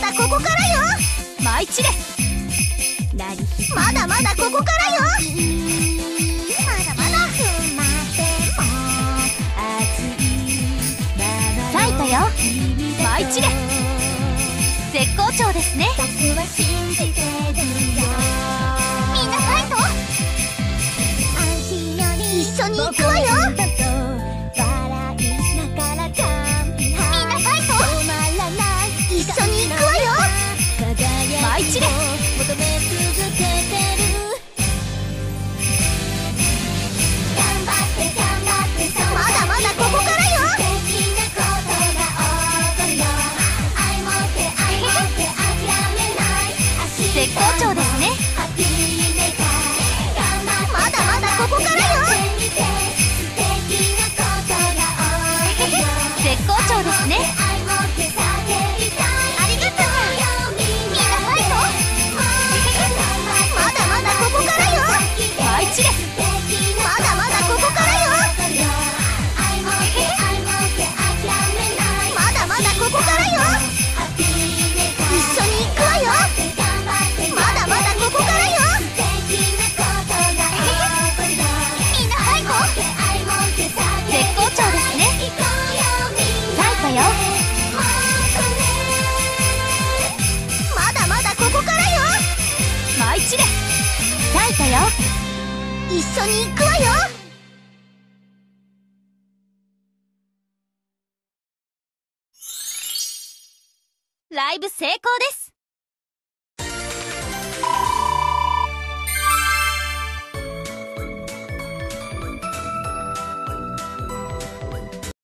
まだここからよ。まだまだここからよ。まだまだ咲いたよ。舞絶好調ですね。みんなファイト。一緒に行くわよ絶好調です。よ。まだまだここからよ。舞い散れ咲いたよ。一緒に行くわよ。ライブ成功です